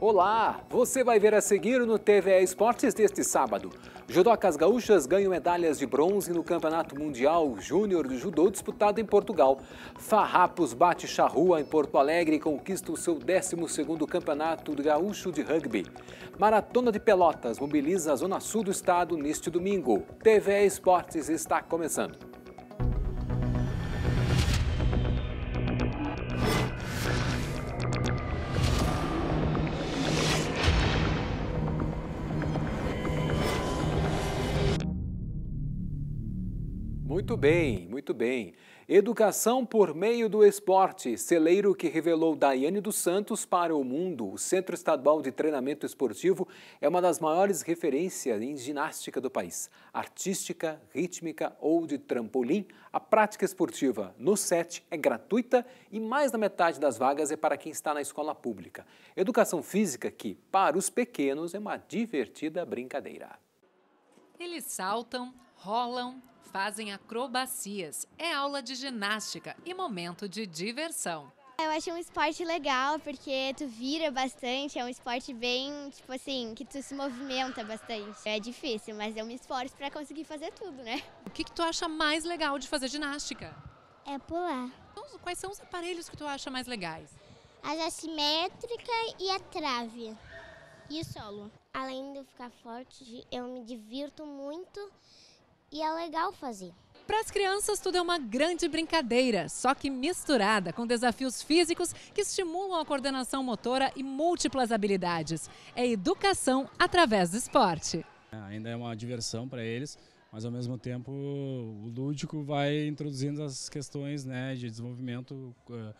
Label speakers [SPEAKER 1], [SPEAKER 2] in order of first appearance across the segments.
[SPEAKER 1] Olá! Você vai ver a seguir no TVE Esportes deste sábado. Judocas gaúchas ganham medalhas de bronze no Campeonato Mundial Júnior de Judô disputado em Portugal. Farrapos bate charrua em Porto Alegre e conquista o seu 12º Campeonato Gaúcho de Rugby. Maratona de Pelotas mobiliza a Zona Sul do estado neste domingo. TVE Esportes está começando. Muito bem, muito bem. Educação por meio do esporte, celeiro que revelou Daiane dos Santos para o mundo. O Centro Estadual de Treinamento Esportivo é uma das maiores referências em ginástica do país. Artística, rítmica ou de trampolim, a prática esportiva no SET é gratuita e mais da metade das vagas é para quem está na escola pública. Educação física que, para os pequenos, é uma divertida brincadeira.
[SPEAKER 2] Eles saltam, rolam, fazem acrobacias. É aula de ginástica e momento de diversão.
[SPEAKER 3] Eu acho um esporte legal porque tu vira bastante, é um esporte bem, tipo assim, que tu se movimenta bastante. É difícil, mas eu me esforço para conseguir fazer tudo, né?
[SPEAKER 2] O que, que tu acha mais legal de fazer ginástica?
[SPEAKER 3] É pular.
[SPEAKER 2] Então, quais são os aparelhos que tu acha mais legais?
[SPEAKER 3] As assimétrica e a trave. E o solo. Além de eu ficar forte, eu me divirto muito e é legal fazer.
[SPEAKER 2] Para as crianças, tudo é uma grande brincadeira, só que misturada com desafios físicos que estimulam a coordenação motora e múltiplas habilidades. É educação através do esporte.
[SPEAKER 4] É, ainda é uma diversão para eles, mas ao mesmo tempo o lúdico vai introduzindo as questões né, de desenvolvimento. Uh,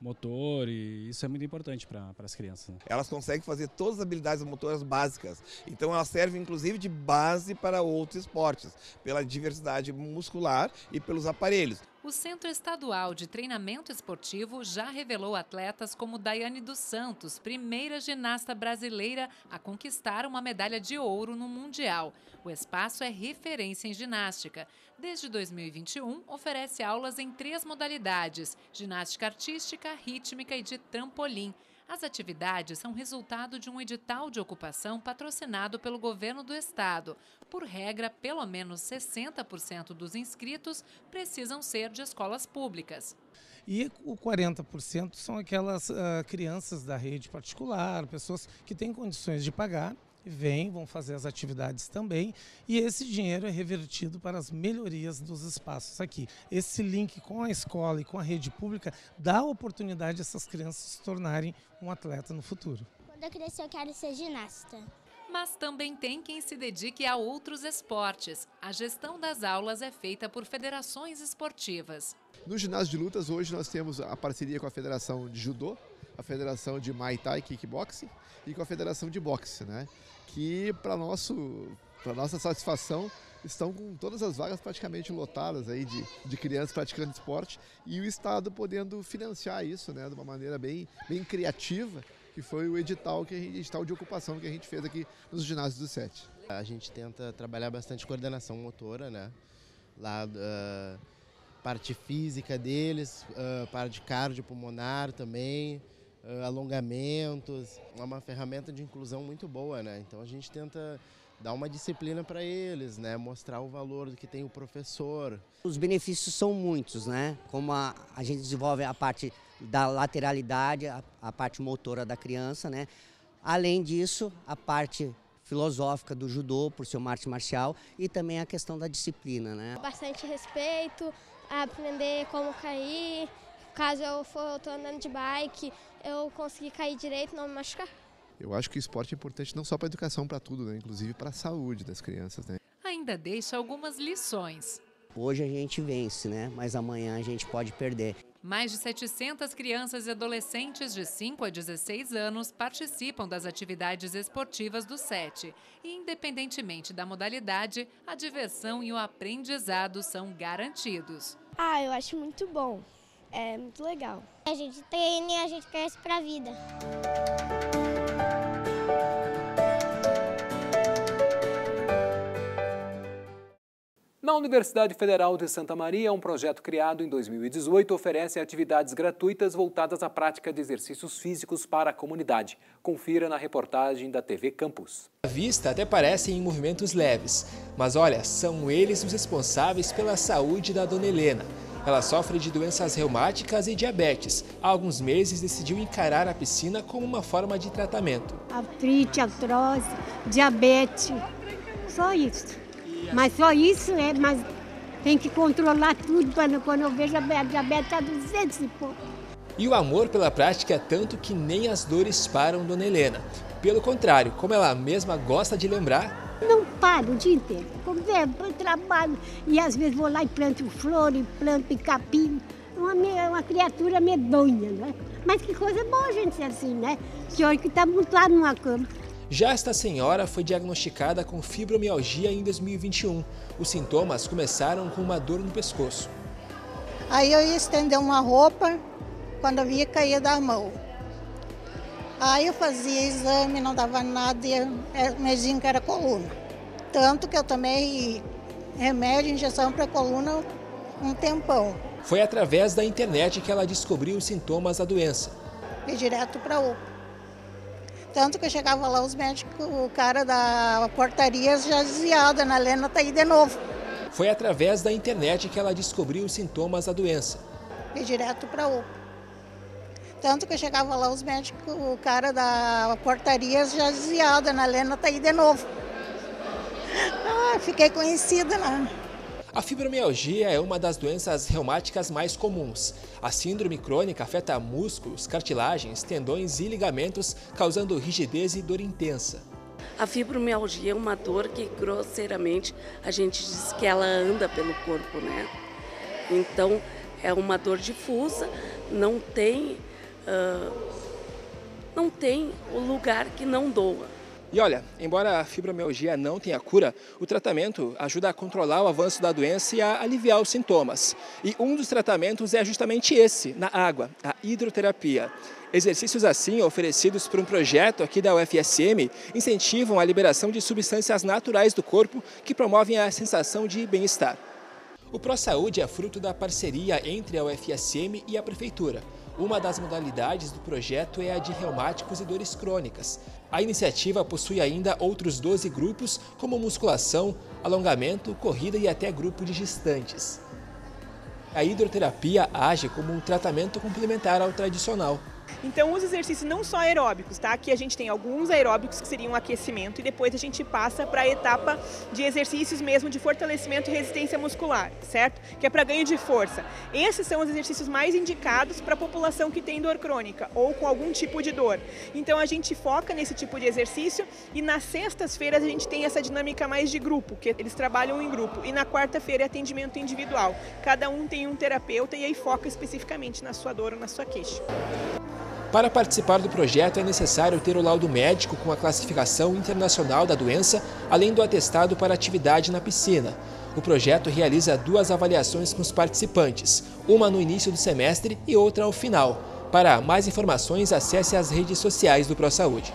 [SPEAKER 4] motor e isso é muito importante para as crianças. Né?
[SPEAKER 5] Elas conseguem fazer todas as habilidades motoras básicas, então elas servem inclusive de base para outros esportes, pela diversidade muscular e pelos aparelhos.
[SPEAKER 2] O Centro Estadual de Treinamento Esportivo já revelou atletas como Daiane dos Santos, primeira ginasta brasileira a conquistar uma medalha de ouro no Mundial. O espaço é referência em ginástica. Desde 2021, oferece aulas em três modalidades: ginástica artística, rítmica e de trampolim. As atividades são resultado de um edital de ocupação patrocinado pelo governo do estado. Por regra, pelo menos 60% dos inscritos precisam ser de escolas públicas.
[SPEAKER 6] E o 40% são aquelas uh, crianças da rede particular, pessoas que têm condições de pagar vêm, vão fazer as atividades também, e esse dinheiro é revertido para as melhorias dos espaços aqui. Esse link com a escola e com a rede pública dá a oportunidade dessas crianças se tornarem um atleta no futuro.
[SPEAKER 3] Quando eu crescer, eu quero ser ginasta.
[SPEAKER 2] Mas também tem quem se dedique a outros esportes. A gestão das aulas é feita por federações esportivas.
[SPEAKER 7] No ginásio de lutas, hoje nós temos a parceria com a Federação de Judô, a Federação de Muay Thai Kickboxing e com a Federação de Boxe, né? Que para nosso para nossa satisfação estão com todas as vagas praticamente lotadas aí de, de crianças praticando esporte e o Estado podendo financiar isso, né, de uma maneira bem, bem criativa, que foi o edital que gente, edital de ocupação que a gente fez aqui nos ginásios do SET.
[SPEAKER 8] A gente tenta trabalhar bastante coordenação motora, né? Lá uh, parte física deles, uh, parte cardiopulmonar também alongamentos. É uma ferramenta de inclusão muito boa, né? Então a gente tenta dar uma disciplina para eles, né? Mostrar o valor que tem o professor.
[SPEAKER 9] Os benefícios são muitos, né? Como a, a gente desenvolve a parte da lateralidade, a, a parte motora da criança, né? Além disso, a parte filosófica do judô, por ser uma arte marcial, e também a questão da disciplina, né?
[SPEAKER 3] Bastante respeito, aprender como cair, caso eu for eu tô andando de bike, eu conseguir cair direito, não me machucar.
[SPEAKER 7] Eu acho que o esporte é importante não só para a educação, para tudo, né? inclusive para a saúde das crianças. Né?
[SPEAKER 2] Ainda deixa algumas lições.
[SPEAKER 9] Hoje a gente vence, né? mas amanhã a gente pode perder.
[SPEAKER 2] Mais de 700 crianças e adolescentes de 5 a 16 anos participam das atividades esportivas do SET. E, independentemente da modalidade, a diversão e o aprendizado são garantidos.
[SPEAKER 3] Ah, eu acho muito bom. É muito legal. A gente treina e a gente cresce para a vida.
[SPEAKER 1] Não Universidade Federal de Santa Maria, um projeto criado em 2018 oferece atividades gratuitas voltadas à prática de exercícios físicos para a comunidade. Confira na reportagem da TV Campus.
[SPEAKER 10] A vista até parecem em movimentos leves, mas olha, são eles os responsáveis pela saúde da dona Helena. Ela sofre de doenças reumáticas e diabetes. Há alguns meses decidiu encarar a piscina como uma forma de tratamento.
[SPEAKER 11] Artrite, artrose, diabetes, só isso. Mas só isso, é, mas tem que controlar tudo para quando eu vejo a diabetes está 200 e pouco.
[SPEAKER 10] E o amor pela prática é tanto que nem as dores param Dona Helena. Pelo contrário, como ela mesma gosta de lembrar,
[SPEAKER 11] não paro o dia inteiro. Eu trabalho e às vezes vou lá e planto flor, e planto capim. Uma, uma criatura medonha, né? Mas que coisa boa a gente ser assim, né? Que hoje que está montado numa cama.
[SPEAKER 10] Já esta senhora foi diagnosticada com fibromialgia em 2021. Os sintomas começaram com uma dor no pescoço.
[SPEAKER 12] Aí eu ia estender uma roupa, quando eu via caía da mão. Aí eu fazia exame, não dava nada e me diziam que era coluna. Tanto que eu tomei remédio, injeção para coluna um tempão.
[SPEAKER 10] Foi através da internet que ela descobriu os sintomas da doença.
[SPEAKER 12] E direto para UPA. Tanto que eu chegava lá, os médicos, o cara da portaria já dizia, Dona Helena tá aí de novo.
[SPEAKER 10] Foi através da internet que ela descobriu os sintomas da doença.
[SPEAKER 12] E direto para UPA. Tanto que eu chegava lá, os médicos, o cara da portaria já dizia, Dona Helena tá aí de novo. Ah, fiquei conhecida lá. Né?
[SPEAKER 10] A fibromialgia é uma das doenças reumáticas mais comuns. A síndrome crônica afeta músculos, cartilagens, tendões e ligamentos, causando rigidez e dor intensa.
[SPEAKER 13] A fibromialgia é uma dor que, grosseiramente, a gente diz que ela anda pelo corpo, né? Então, é uma dor difusa, não tem, uh, não tem o lugar que não doa.
[SPEAKER 10] E olha, embora a fibromialgia não tenha cura, o tratamento ajuda a controlar o avanço da doença e a aliviar os sintomas. E um dos tratamentos é justamente esse, na água, a hidroterapia. Exercícios assim, oferecidos por um projeto aqui da UFSM, incentivam a liberação de substâncias naturais do corpo que promovem a sensação de bem-estar. O ProSaúde é fruto da parceria entre a UFSM e a Prefeitura. Uma das modalidades do projeto é a de reumáticos e dores crônicas. A iniciativa possui ainda outros 12 grupos, como musculação, alongamento, corrida e até grupo de gestantes. A hidroterapia age como um tratamento complementar ao tradicional.
[SPEAKER 14] Então, os exercícios não só aeróbicos, tá? Aqui a gente tem alguns aeróbicos que seriam aquecimento e depois a gente passa para a etapa de exercícios mesmo de fortalecimento e resistência muscular, certo? Que é para ganho de força. Esses são os exercícios mais indicados para a população que tem dor crônica ou com algum tipo de dor. Então, a gente foca nesse tipo de exercício e nas sextas-feiras a gente tem essa dinâmica mais de grupo, que eles trabalham em grupo. E na quarta-feira é atendimento individual. Cada um tem um terapeuta e aí foca especificamente na sua dor ou na sua queixa.
[SPEAKER 10] Para participar do projeto é necessário ter o laudo médico com a classificação internacional da doença, além do atestado para atividade na piscina. O projeto realiza duas avaliações com os participantes, uma no início do semestre e outra ao final. Para mais informações, acesse as redes sociais do ProSaúde.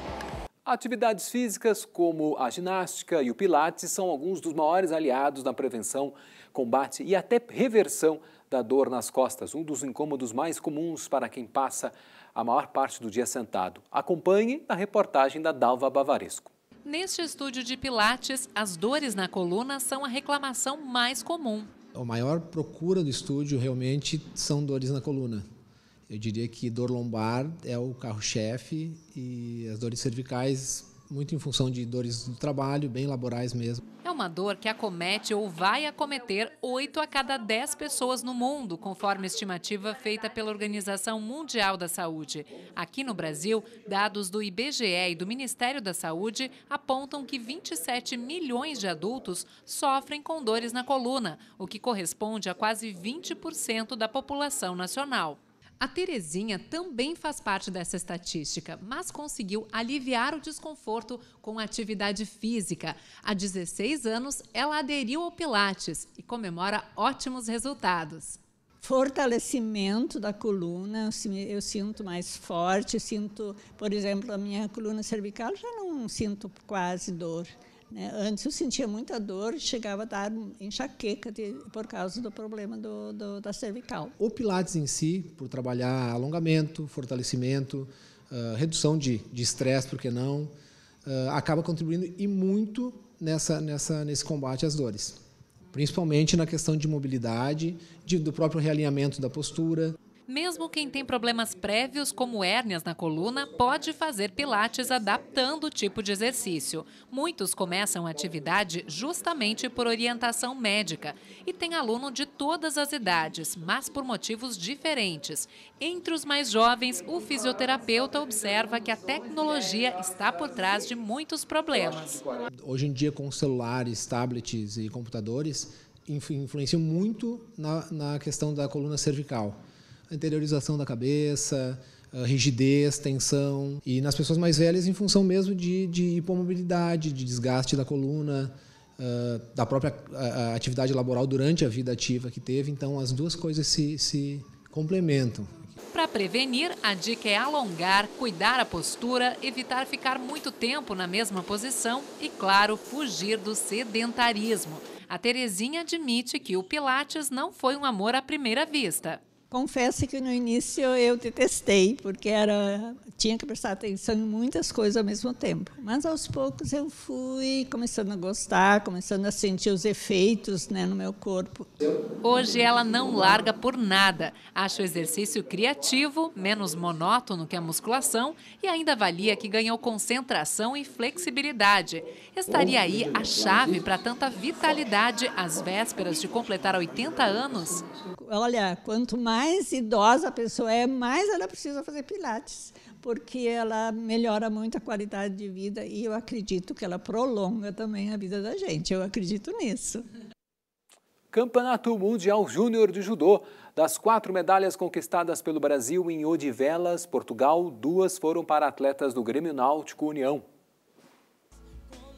[SPEAKER 1] Atividades físicas como a ginástica e o pilates são alguns dos maiores aliados na prevenção, combate e até reversão da dor nas costas, um dos incômodos mais comuns para quem passa a maior parte do dia sentado. Acompanhe na reportagem da Dalva Bavaresco.
[SPEAKER 2] Neste estúdio de Pilates, as dores na coluna são a reclamação mais comum.
[SPEAKER 15] A maior procura do estúdio realmente são dores na coluna. Eu diria que dor lombar é o carro-chefe e as dores cervicais muito em função de dores do trabalho, bem laborais mesmo.
[SPEAKER 2] É uma dor que acomete ou vai acometer 8 a cada 10 pessoas no mundo, conforme estimativa feita pela Organização Mundial da Saúde. Aqui no Brasil, dados do IBGE e do Ministério da Saúde apontam que 27 milhões de adultos sofrem com dores na coluna, o que corresponde a quase 20% da população nacional. A Terezinha também faz parte dessa estatística, mas conseguiu aliviar o desconforto com atividade física. Há 16 anos, ela aderiu ao Pilates e comemora ótimos resultados.
[SPEAKER 16] Fortalecimento da coluna, eu sinto mais forte, sinto, por exemplo, a minha coluna cervical já não sinto quase dor Né? Antes eu sentia muita dor, chegava a dar enxaqueca de, por causa do problema do, do, da cervical.
[SPEAKER 15] O Pilates em si, por trabalhar alongamento, fortalecimento, uh, redução de estresse, por que não, uh, acaba contribuindo e muito nessa, nessa, nesse combate às dores. Principalmente na questão de mobilidade, de, do próprio realinhamento da postura.
[SPEAKER 2] Mesmo quem tem problemas prévios, como hérnias na coluna, pode fazer pilates adaptando o tipo de exercício. Muitos começam a atividade justamente por orientação médica. E tem aluno de todas as idades, mas por motivos diferentes. Entre os mais jovens, o fisioterapeuta observa que a tecnologia está por trás de muitos problemas.
[SPEAKER 15] Hoje em dia, com celulares, tablets e computadores, influenciam muito na, na questão da coluna cervical interiorização da cabeça, rigidez, tensão. E nas pessoas mais velhas, em função mesmo de, de hipomobilidade, de desgaste da coluna, da própria atividade laboral durante a vida ativa que teve. Então, as duas coisas se, se complementam.
[SPEAKER 2] Para prevenir, a dica é alongar, cuidar a postura, evitar ficar muito tempo na mesma posição e, claro, fugir do sedentarismo. A Terezinha admite que o Pilates não foi um amor à primeira vista.
[SPEAKER 16] Confesso que no início eu detestei, porque era tinha que prestar atenção em muitas coisas ao mesmo tempo. Mas aos poucos eu fui começando a gostar, começando a sentir os efeitos né, no meu corpo.
[SPEAKER 2] Hoje ela não larga por nada. Acha o exercício criativo, menos monótono que a musculação e ainda avalia que ganhou concentração e flexibilidade. Estaria aí a chave para tanta vitalidade às vésperas de completar 80 anos?
[SPEAKER 16] Olha, quanto mais idosa a pessoa é, mais ela precisa fazer pilates, porque ela melhora muito a qualidade de vida e eu acredito que ela prolonga também a vida da gente. Eu acredito nisso.
[SPEAKER 1] Campeonato Mundial Júnior de Judô. Das quatro medalhas conquistadas pelo Brasil em Odivelas, Portugal, duas foram para atletas do Grêmio Náutico União.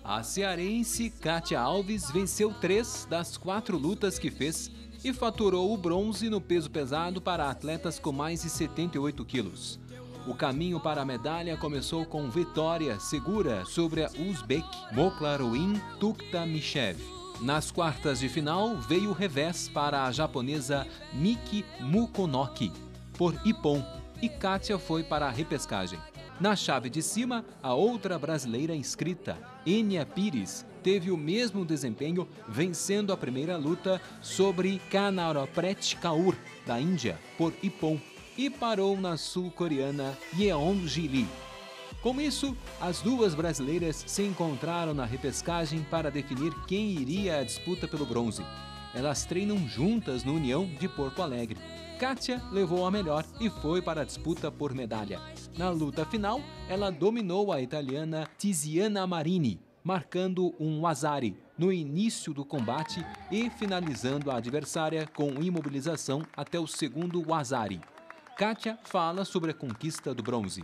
[SPEAKER 1] A cearense Kátia Alves venceu três das quatro lutas que fez e faturou o bronze no peso pesado para atletas com mais de 78 quilos. O caminho para a medalha começou com vitória segura sobre a Uzbek Moklaruin Tukta-Michev. Nas quartas de final, veio o revés para a japonesa Miki Mukonoki, por Ippon, e Kátia foi para a repescagem. Na chave de cima, a outra brasileira inscrita, Enia Pires, teve o mesmo desempenho, vencendo a primeira luta sobre Kanaropret Kaur, da Índia, por Ippon, e parou na sul-coreana Yeon-ji Lee. Com isso, as duas brasileiras se encontraram na repescagem para definir quem iria à disputa pelo bronze. Elas treinam juntas no União de Porto Alegre. Kátia levou a melhor e foi para a disputa por medalha. Na luta final, ela dominou a italiana Tiziana Marini, marcando um Wazari no início do combate e finalizando a adversária com imobilização até o segundo Wazari. Kátia fala sobre a conquista do bronze.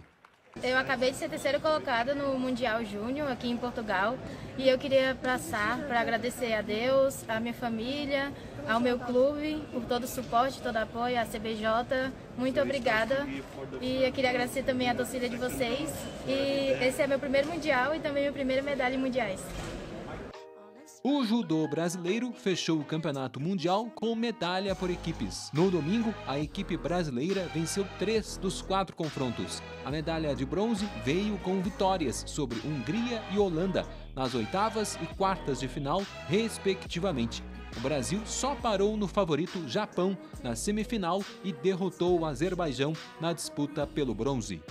[SPEAKER 17] Eu acabei de ser terceira colocada no Mundial Júnior aqui em Portugal e eu queria passar para agradecer a Deus, a minha família, ao meu clube por todo o suporte, todo o apoio, a CBJ. Muito obrigada. E eu queria agradecer também a torcida de vocês. E esse é meu primeiro Mundial e também minha primeira medalha em Mundiais.
[SPEAKER 1] O judô brasileiro fechou o campeonato mundial com medalha por equipes. No domingo, a equipe brasileira venceu três dos quatro confrontos. A medalha de bronze veio com vitórias sobre Hungria e Holanda nas oitavas e quartas de final, respectivamente. O Brasil só parou no favorito Japão na semifinal e derrotou o Azerbaijão na disputa pelo bronze.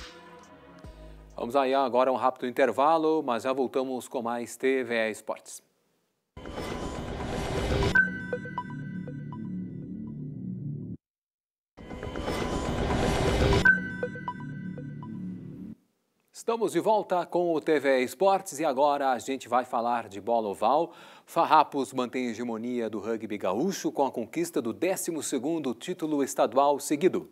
[SPEAKER 1] Vamos aí agora um rápido intervalo, mas já voltamos com mais TVE Esportes. Estamos de volta com o TV Esportes e agora a gente vai falar de bola oval. Farrapos mantém a hegemonia do rugby gaúcho com a conquista do 12º título estadual seguido.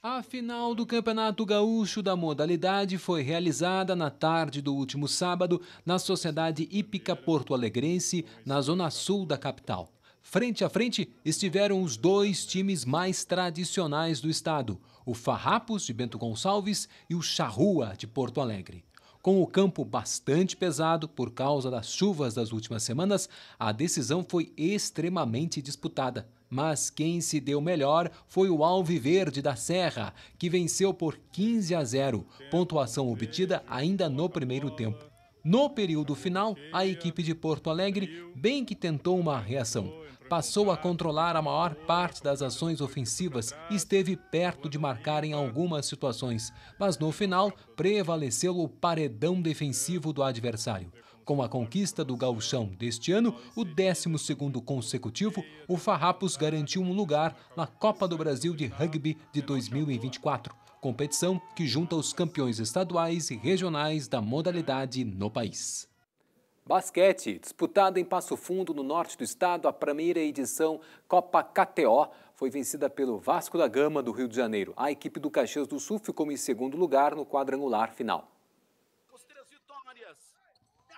[SPEAKER 1] A final do Campeonato Gaúcho da modalidade foi realizada na tarde do último sábado na Sociedade Hípica Porto Alegrense, na zona sul da capital. Frente a frente estiveram os dois times mais tradicionais do estado, o Farrapos de Bento Gonçalves e o Charrua de Porto Alegre. Com o campo bastante pesado por causa das chuvas das últimas semanas, a decisão foi extremamente disputada. Mas quem se deu melhor foi o Alviverde da Serra, que venceu por 15 a 0, pontuação obtida ainda no primeiro tempo. No período final, a equipe de Porto Alegre bem que tentou uma reação passou a controlar a maior parte das ações ofensivas e esteve perto de marcar em algumas situações, mas no final prevaleceu o paredão defensivo do adversário. Com a conquista do gauchão deste ano, o 12º consecutivo, o Farrapos garantiu um lugar na Copa do Brasil de Rugby de 2024, competição que junta os campeões estaduais e regionais da modalidade no país. Basquete, disputada em Passo Fundo, no norte do estado, a primeira edição Copa KTO foi vencida pelo Vasco da Gama do Rio de Janeiro. A equipe do Caxias do Sul ficou em segundo lugar no quadrangular final.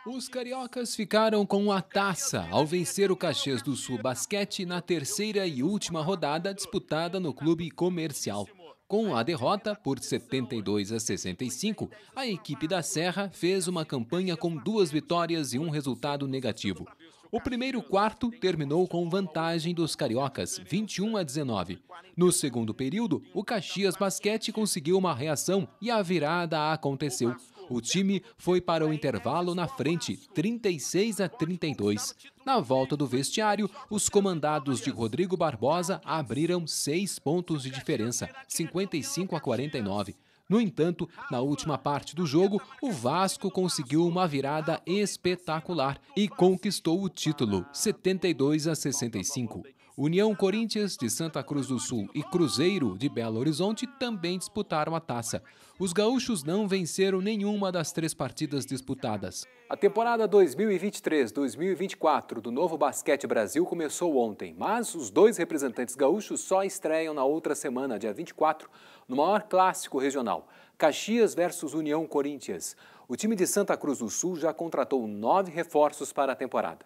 [SPEAKER 1] Os cariocas ficaram com a taça ao vencer o Caxias do Sul Basquete na terceira e última rodada disputada no clube comercial. Com a derrota por 72 a 65, a equipe da Serra fez uma campanha com duas vitórias e um resultado negativo. O primeiro quarto terminou com vantagem dos cariocas, 21 a 19. No segundo período, o Caxias Basquete conseguiu uma reação e a virada aconteceu. O time foi para o intervalo na frente, 36 a 32. Na volta do vestiário, os comandados de Rodrigo Barbosa abriram seis pontos de diferença, 55 a 49. No entanto, na última parte do jogo, o Vasco conseguiu uma virada espetacular e conquistou o título, 72 a 65. União Corinthians de Santa Cruz do Sul e Cruzeiro de Belo Horizonte também disputaram a taça. Os gaúchos não venceram nenhuma das três partidas disputadas. A temporada 2023-2024 do Novo Basquete Brasil começou ontem, mas os dois representantes gaúchos só estreiam na outra semana, dia 24, no maior clássico regional, Caxias versus União Corinthians. O time de Santa Cruz do Sul já contratou nove reforços para a temporada.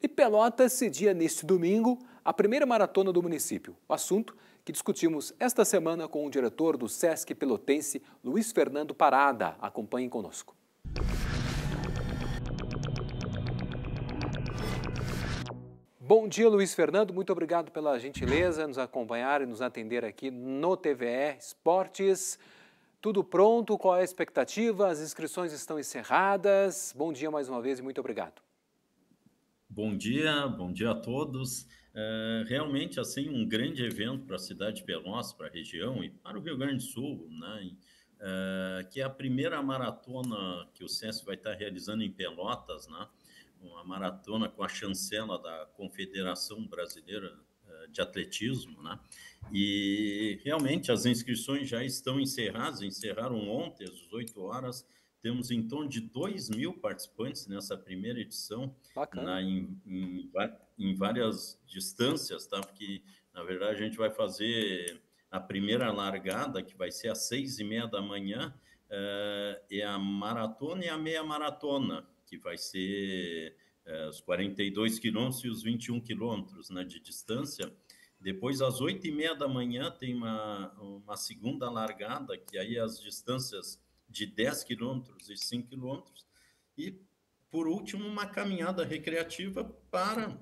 [SPEAKER 1] E Pelotas cedia neste domingo a primeira maratona do município. O assunto que discutimos esta semana com o diretor do SESC Pelotense, Luiz Fernando Parada. Acompanhem conosco. Bom dia, Luiz Fernando. Muito obrigado pela gentileza nos acompanhar e nos atender aqui no TVE Esportes. Tudo pronto? Qual é a expectativa? As inscrições estão encerradas. Bom dia mais uma vez e muito obrigado.
[SPEAKER 18] Bom dia, bom dia a todos. É, realmente, assim, um grande evento para a cidade de Pelotas, para a região e para o Rio Grande do Sul, né? É, que é a primeira maratona que o SESC vai estar realizando em Pelotas, né? Uma maratona com a chancela da Confederação Brasileira é, de Atletismo, né? E realmente as inscrições já estão encerradas, encerraram ontem às 18 horas. Temos em torno de 2 mil participantes nessa primeira edição, na, em, em, em, várias distâncias, tá? Porque, na verdade, a gente vai fazer a primeira largada, que vai ser às seis e meia da manhã, é, a maratona e a meia maratona, que vai ser é, os 42 quilômetros e os 21 quilômetros né, de distância. Depois, às oito e meia da manhã, tem uma, uma segunda largada, que aí as distâncias de 10 quilômetros e 5 quilômetros. E, por último, uma caminhada recreativa para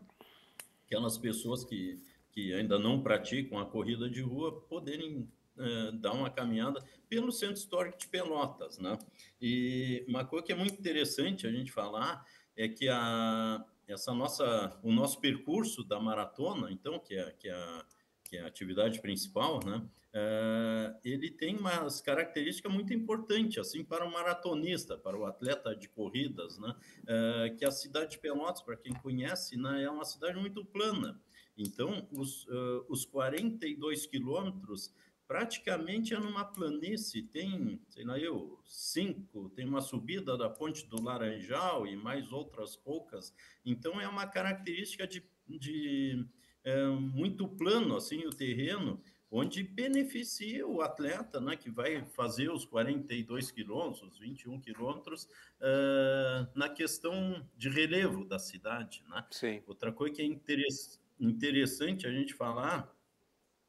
[SPEAKER 18] aquelas pessoas que, que ainda não praticam a corrida de rua poderem é, dar uma caminhada pelo Centro Histórico de Pelotas. Né? E uma coisa que é muito interessante a gente falar é que a, essa nossa, o nosso percurso da maratona, então, que é, que é, a, que é a atividade principal, né? Uh, ele tem umas características muito importantes, assim, para o maratonista, para o atleta de corridas, né? Uh, que a cidade de Pelotas, para quem conhece, né, é uma cidade muito plana. Então, os, uh, os 42 quilômetros praticamente é numa planície, tem, sei lá eu, cinco, tem uma subida da Ponte do Laranjal e mais outras poucas. Então, é uma característica de, de é, muito plano, assim, o terreno, onde beneficia o atleta, né, que vai fazer os 42 quilômetros, os 21 quilômetros, uh, na questão de relevo da cidade, né?
[SPEAKER 1] Sim.
[SPEAKER 18] Outra coisa que é interessante a gente falar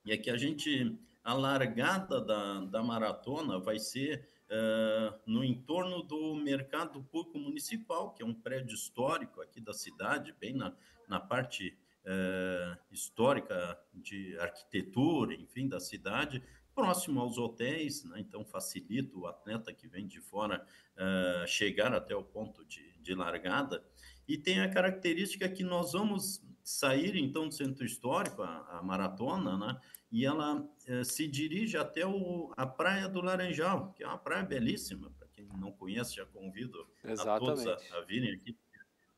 [SPEAKER 18] é que a gente, a largada da, da maratona vai ser uh, no entorno do Mercado Público Municipal, que é um prédio histórico aqui da cidade, bem na, na parte uh, histórica de arquitetura, enfim, da cidade, próximo aos hotéis, né? então facilita o atleta que vem de fora uh, chegar até o ponto de, de largada. E tem a característica que nós vamos sair então do centro histórico, a, a maratona, né? e ela eh, se dirige até o, a Praia do Laranjal, que é uma praia belíssima, para quem não conhece, já convido Exatamente. a todos a, a virem aqui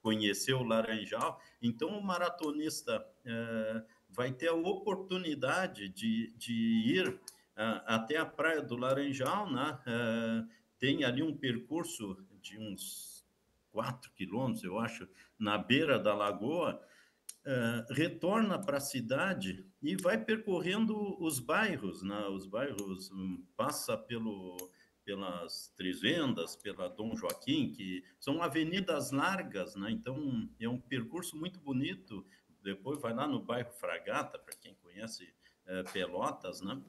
[SPEAKER 18] conhecer o Laranjal. Então, o maratonista eh, vai ter a oportunidade de, de ir até a Praia do Laranjal, né? Eh, tem ali um percurso de uns 4 quilômetros, eu acho, na beira da lagoa, uh, retorna para a cidade e vai percorrendo os bairros, né? os bairros, um, passa pelo, pelas Três Vendas, pela Dom Joaquim, que são avenidas largas, né? então é um percurso muito bonito. Depois vai lá no bairro Fragata, para quem conhece uh, Pelotas, né?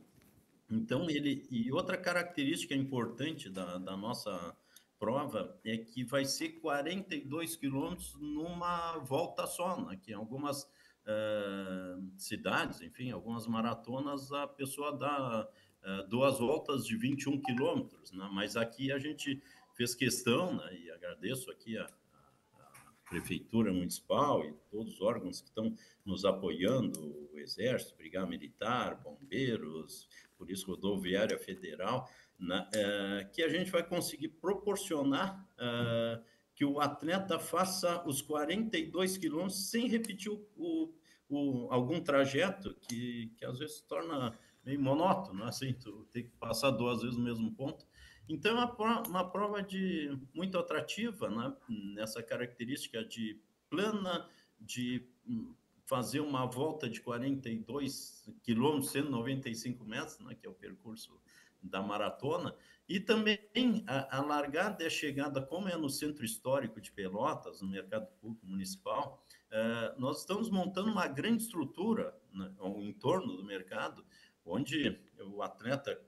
[SPEAKER 18] Então, ele. E outra característica importante da, da nossa prova é que vai ser 42 quilômetros numa volta só, né? que algumas uh, cidades, enfim, algumas maratonas, a pessoa dá uh, duas voltas de 21 quilômetros, né? mas aqui a gente fez questão, né? e agradeço aqui a, a Prefeitura Municipal e todos os órgãos que estão nos apoiando, o Exército, Brigada Militar, Bombeiros, Polícia Rodoviária Federal, né, é, que a gente vai conseguir proporcionar é, que o atleta faça os 42 quilômetros sem repetir o, o, o, algum trajeto que, que às vezes torna meio monótono, né? assim, tu tem que passar duas vezes o mesmo ponto. Então, é uma prova, uma prova de, muito atrativa, né? nessa característica de plana, de hum, fazer uma volta de 42 quilômetros, 195 metros, né? que é o percurso da maratona, e também a, a, largada e a chegada, como é no centro histórico de Pelotas, no mercado público municipal, eh, nós estamos montando uma grande estrutura né, ao entorno do mercado, onde o atleta,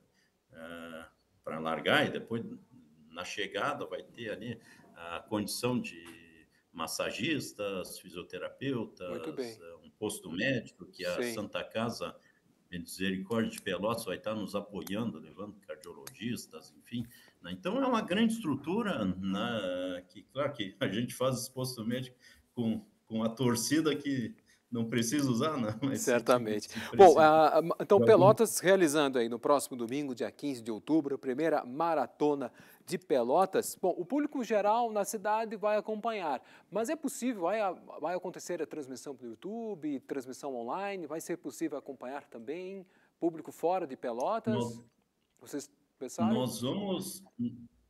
[SPEAKER 18] eh, para largar e depois na chegada, vai ter ali a condição de massagistas, fisioterapeutas, um posto médico, que a Sim. Santa Casa Misericórdia de Pelotas vai estar nos apoiando, levando cardiologistas, enfim. Né? Então, é uma grande estrutura, né? que, claro, que a gente faz esse posto médico com, com a torcida que não precisa usar, né?
[SPEAKER 1] Mas Certamente. Bom, então Pelotas realizando aí no próximo domingo, dia 15 de outubro, a primeira maratona de Pelotas. Bom, o público geral na cidade vai acompanhar, mas é possível, vai, vai acontecer a transmissão pelo YouTube, transmissão online, vai ser possível acompanhar também público fora de Pelotas? Nós,
[SPEAKER 18] Vocês pensaram? Nós vamos,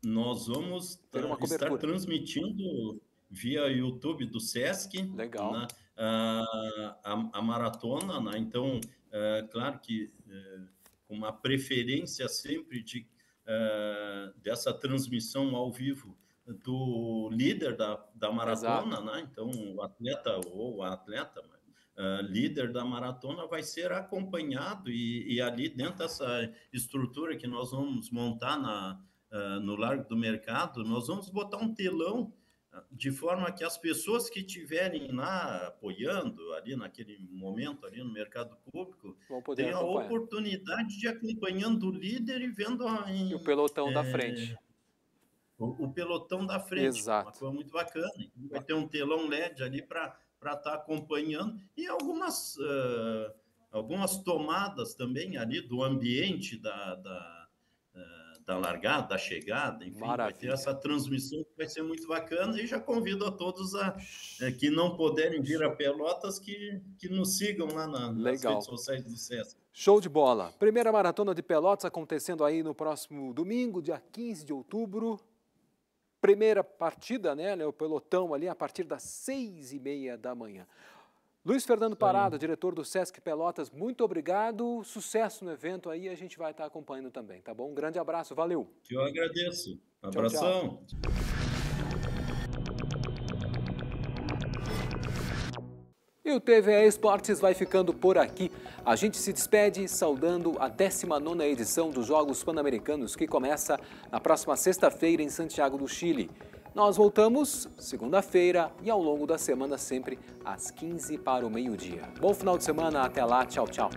[SPEAKER 18] nós vamos estar transmitindo via YouTube do Sesc. Legal. Né? A, a, maratona, né? então, é, claro que é, com uma preferência sempre de, é, dessa transmissão ao vivo do líder da, da maratona, né? então o atleta ou a atleta, líder da maratona vai ser acompanhado e, e, ali dentro dessa estrutura que nós vamos montar na, no Largo do Mercado, nós vamos botar um telão de forma que as pessoas que estiverem lá apoiando ali naquele momento ali no mercado público tenham a oportunidade de acompanhando o líder e vendo a,
[SPEAKER 1] em, o pelotão é, da frente.
[SPEAKER 18] O, o, pelotão da frente, Exato. uma coisa muito bacana. Vai ter um telão LED ali para estar tá acompanhando e algumas uh, algumas tomadas também ali do ambiente da, da da largada, da chegada, enfim, Maravilha. vai ter essa transmissão que vai ser muito bacana e já convido a todos a, é, que não puderem vir a Pelotas que, que nos sigam lá na, nas redes sociais do.
[SPEAKER 1] Show de bola. Primeira maratona de Pelotas acontecendo aí no próximo domingo, dia 15 de outubro. Primeira partida, né, né o pelotão ali a partir das seis e meia da manhã. Luiz Fernando Parada, diretor do Sesc Pelotas, muito obrigado. Sucesso no evento aí, a gente vai estar acompanhando também, tá bom? Um grande abraço, valeu.
[SPEAKER 18] Eu agradeço. abração. Tchau, tchau.
[SPEAKER 1] E o TVE Esportes vai ficando por aqui. A gente se despede saudando a 19ª edição dos Jogos Pan-Americanos, que começa na próxima sexta-feira em Santiago do Chile. Nós voltamos segunda-feira e ao longo da semana sempre às 15 para o meio-dia. Bom final de semana, até lá, tchau, tchau.